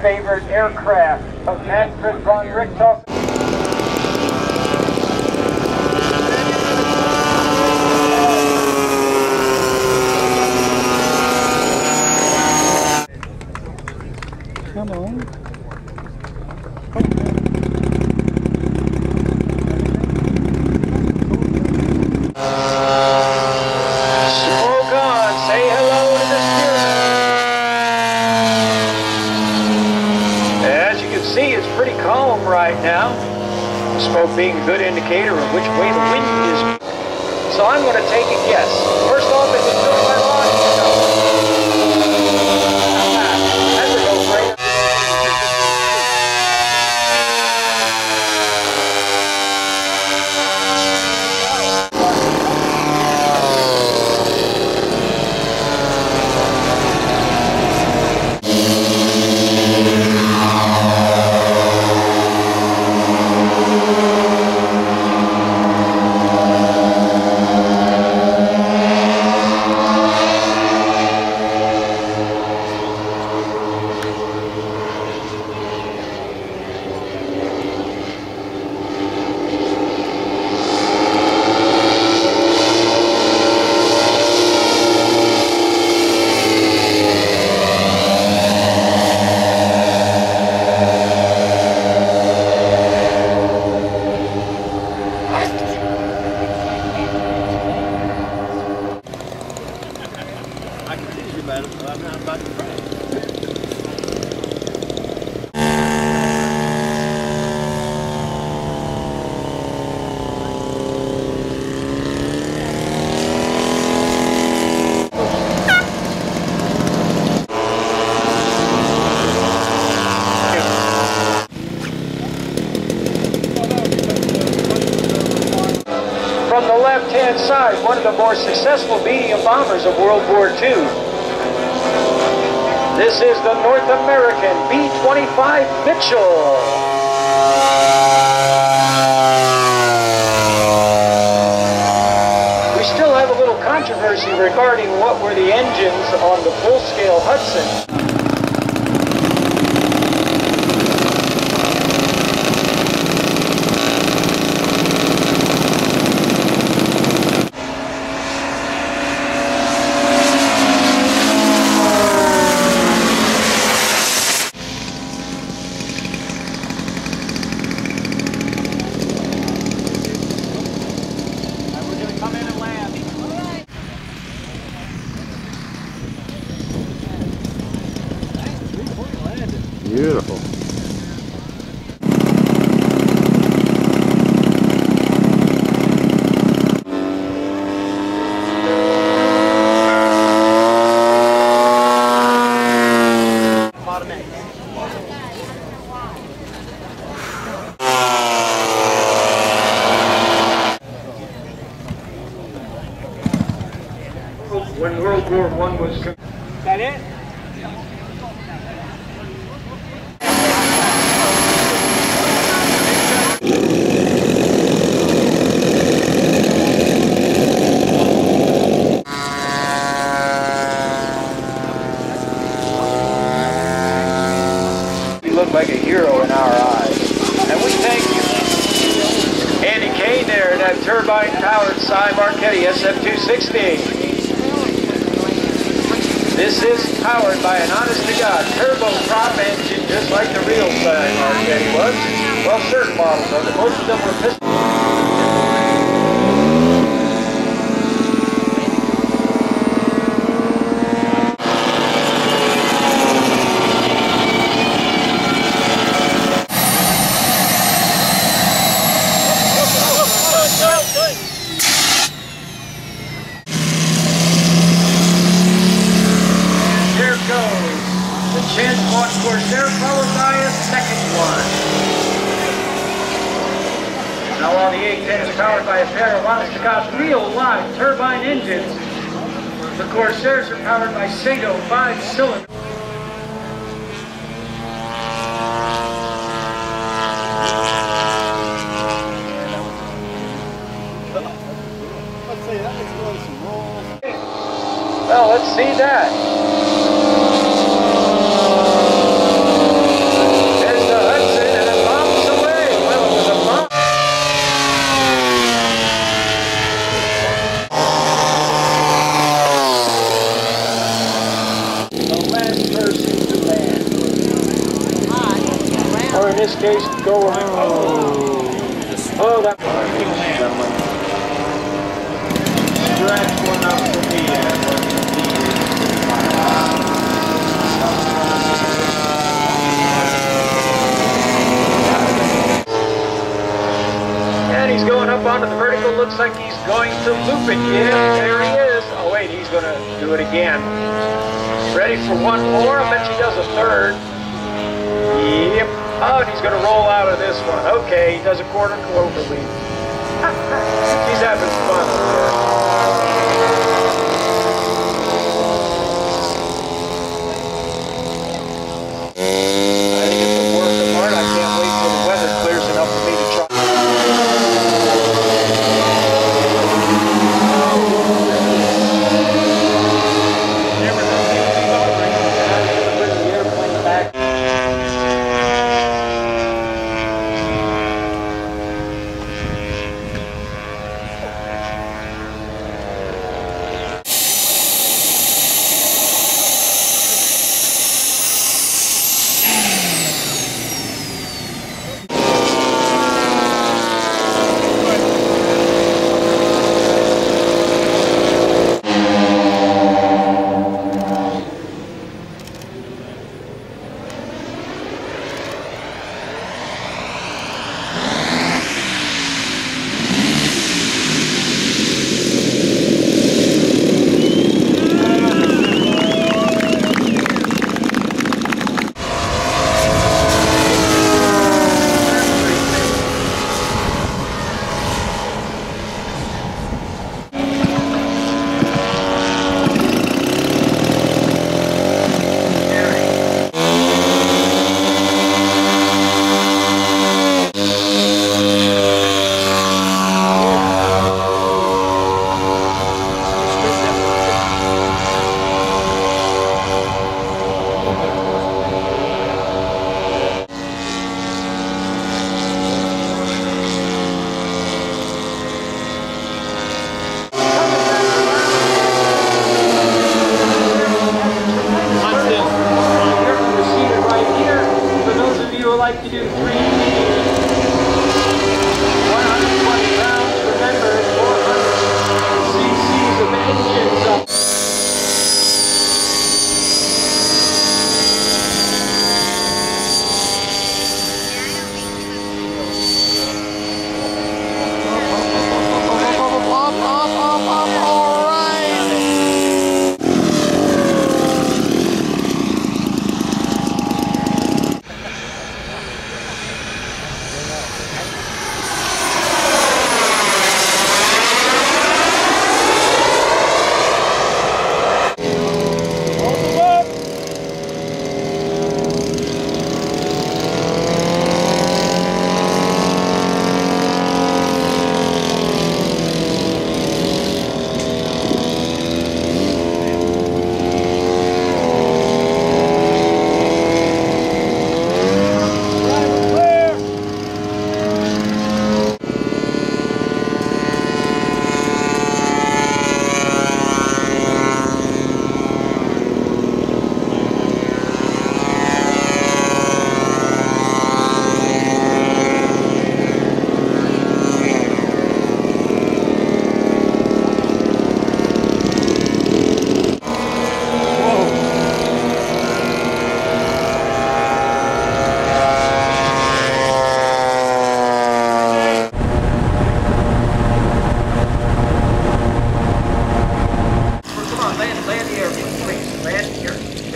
favorite aircraft of Manfred von Richthofen. Being a good indicator of which way the wind is. So I'm going to take a guess. First off, is it more successful medium bombers of World War II. This is the North American B-25 Mitchell. We still have a little controversy regarding what were the engines on the full-scale Hudson. Beautiful. When World War One was con- That it? SF-260. This is powered by an honest-to-God turboprop engine, just like the real SIAI-Marchetti was. Well, certain models of it. Most of them were piston. Powered by a pair of honest-to-God real live turbine engines, the Corsairs are powered by Saito 5-cylinder. Let's say that makes go some rolls. Well, let's see that. this case, go around. Oh, oh that. Stretch one up for me and one And he's going up onto the vertical. Looks like he's going to loop it. Yeah, there he is. Oh wait, he's going to do it again. Ready for one more? I bet he does a third. Yep. He's going to roll out of this one. Okay, he does a quarter clover leaf. he's having fun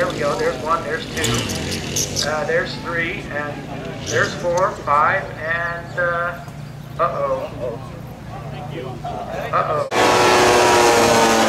There we go. There's one. There's two. Uh, there's three, and there's four, five, and uh, uh oh. Uh oh.